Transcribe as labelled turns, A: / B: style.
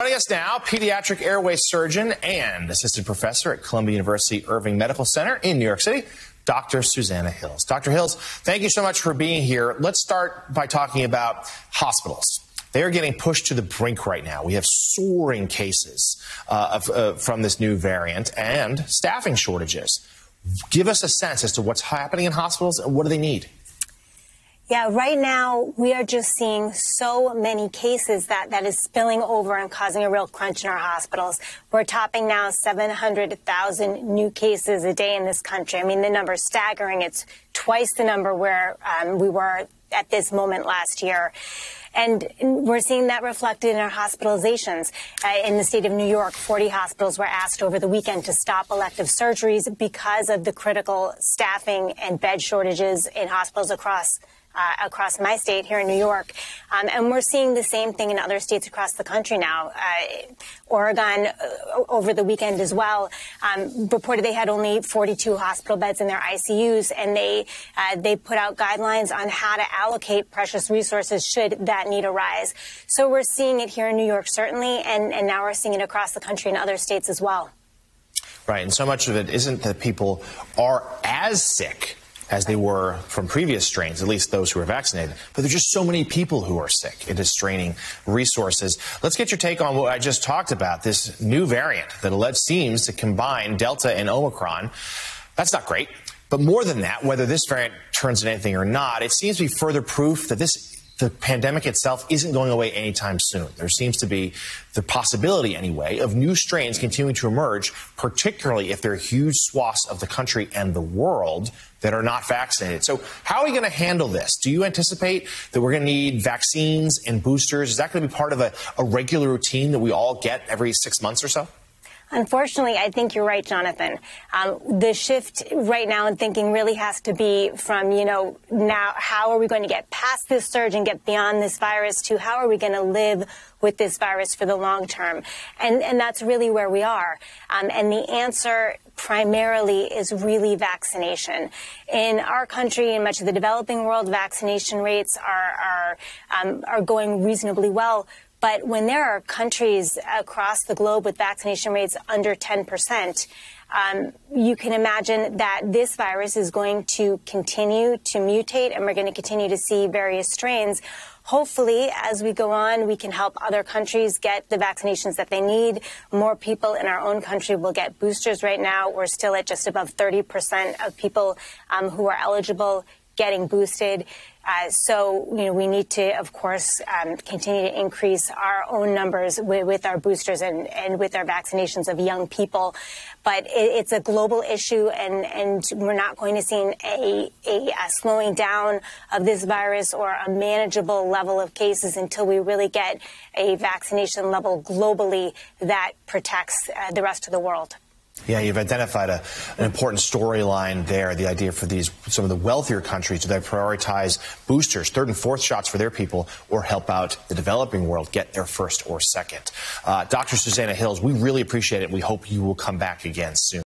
A: Joining us now, pediatric airway surgeon and assistant professor at Columbia University Irving Medical Center in New York City, Dr. Susannah Hills. Dr. Hills, thank you so much for being here. Let's start by talking about hospitals. They are getting pushed to the brink right now. We have soaring cases uh, of, uh, from this new variant and staffing shortages. Give us a sense as to what's happening in hospitals and what do they need?
B: Yeah, right now we are just seeing so many cases that that is spilling over and causing a real crunch in our hospitals. We're topping now 700,000 new cases a day in this country. I mean, the number is staggering. It's twice the number where um, we were at this moment last year. And we're seeing that reflected in our hospitalizations. Uh, in the state of New York, 40 hospitals were asked over the weekend to stop elective surgeries because of the critical staffing and bed shortages in hospitals across uh, across my state here in New York. Um, and we're seeing the same thing in other states across the country now. Uh, Oregon, uh, over the weekend as well, um, reported they had only 42 hospital beds in their ICUs, and they uh, they put out guidelines on how to allocate precious resources should that need arise. So we're seeing it here in New York, certainly, and, and now we're seeing it across the country in other states as well.
A: Right, and so much of it isn't that people are as sick as they were from previous strains, at least those who are vaccinated. But there's just so many people who are sick. It is straining resources. Let's get your take on what I just talked about this new variant that alleged seems to combine Delta and Omicron. That's not great. But more than that, whether this variant turns into anything or not, it seems to be further proof that this the pandemic itself isn't going away anytime soon. There seems to be the possibility, anyway, of new strains continuing to emerge, particularly if there are huge swaths of the country and the world that are not vaccinated. So, how are we going to handle this? Do you anticipate that we're going to need vaccines and boosters? Is that going to be part of a, a regular routine that we all get every six months or so?
B: Unfortunately, I think you're right, Jonathan. Um, the shift right now in thinking really has to be from, you know, now how are we going to get past this surge and get beyond this virus to how are we going to live with this virus for the long term? And, and that's really where we are. Um, and the answer primarily is really vaccination. In our country and much of the developing world, vaccination rates are, are, um, are going reasonably well. But when there are countries across the globe with vaccination rates under 10%, um, you can imagine that this virus is going to continue to mutate and we're going to continue to see various strains. Hopefully, as we go on, we can help other countries get the vaccinations that they need. More people in our own country will get boosters right now. We're still at just above 30% of people um, who are eligible getting boosted. Uh, so, you know, we need to, of course, um, continue to increase our own numbers with, with our boosters and, and, with our vaccinations of young people. But it, it's a global issue, and, and we're not going to see a, a, a, slowing down of this virus or a manageable level of cases until we really get a vaccination level globally that protects uh, the rest of the world.
A: Yeah, you've identified a, an important storyline there. The idea for these some of the wealthier countries do they prioritize boosters, third and fourth shots for their people, or help out the developing world get their first or second? Uh, Dr. Susannah Hills, we really appreciate it. We hope you will come back again soon.